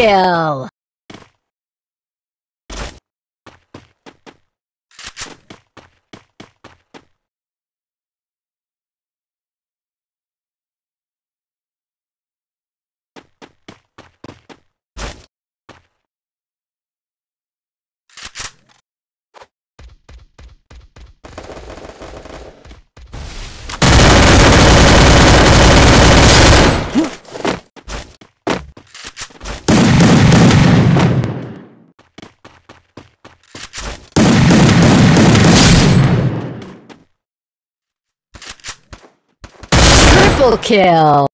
Kill! Triple kill!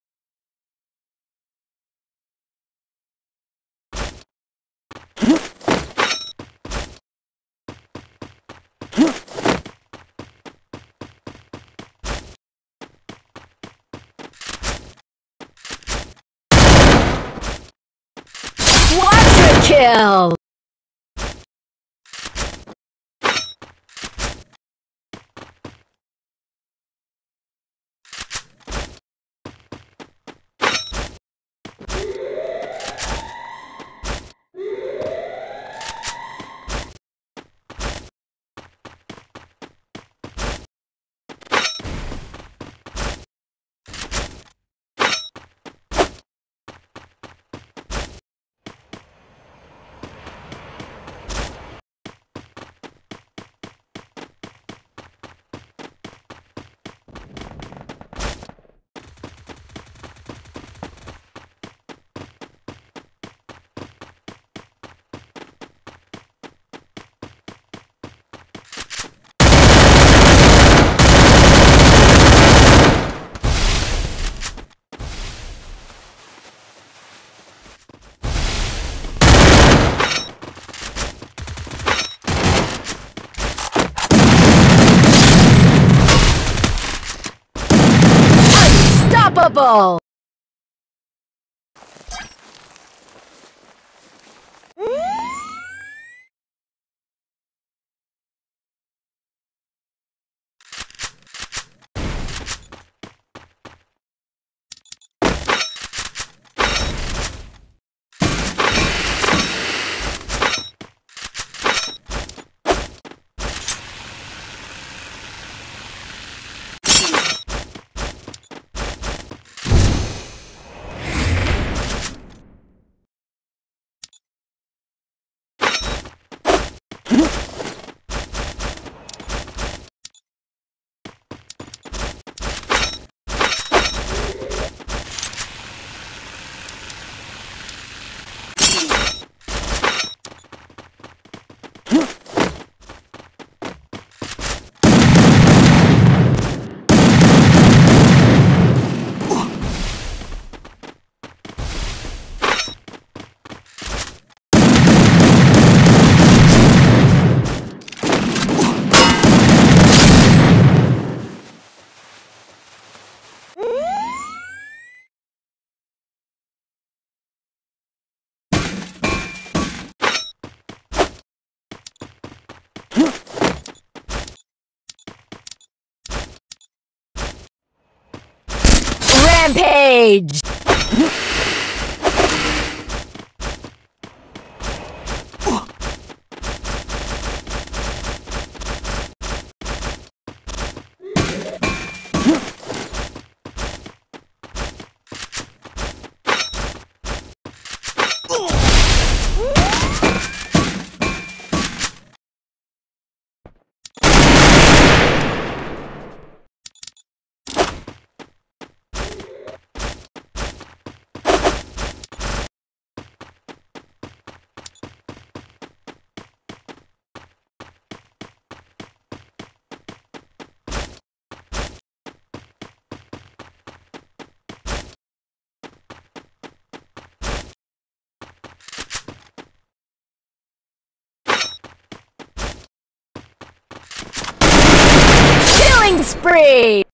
Kill! Unstoppable! Rampage! Spree!